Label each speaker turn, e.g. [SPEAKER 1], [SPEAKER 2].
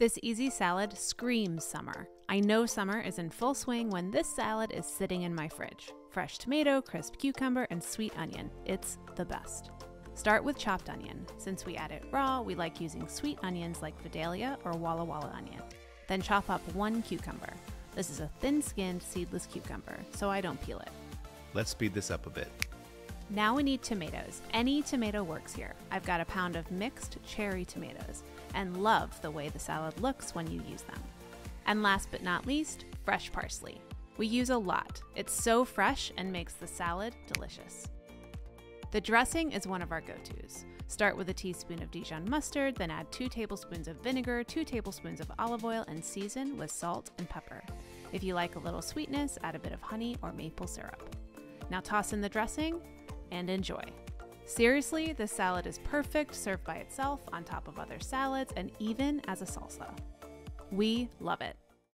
[SPEAKER 1] This easy salad screams summer. I know summer is in full swing when this salad is sitting in my fridge. Fresh tomato, crisp cucumber, and sweet onion. It's the best. Start with chopped onion. Since we add it raw, we like using sweet onions like Vidalia or Walla Walla onion. Then chop up one cucumber. This is a thin skinned, seedless cucumber, so I don't peel it.
[SPEAKER 2] Let's speed this up a bit.
[SPEAKER 1] Now we need tomatoes. Any tomato works here. I've got a pound of mixed cherry tomatoes and love the way the salad looks when you use them. And last but not least, fresh parsley. We use a lot. It's so fresh and makes the salad delicious. The dressing is one of our go tos. Start with a teaspoon of Dijon mustard, then add 2 tablespoons of vinegar, 2 tablespoons of olive oil, and season with salt and pepper. If you like a little sweetness, add a bit of honey or maple syrup. Now toss in the dressing and enjoy. Seriously, this salad is perfect served by itself, on top of other salads, and even as a salsa. We love it.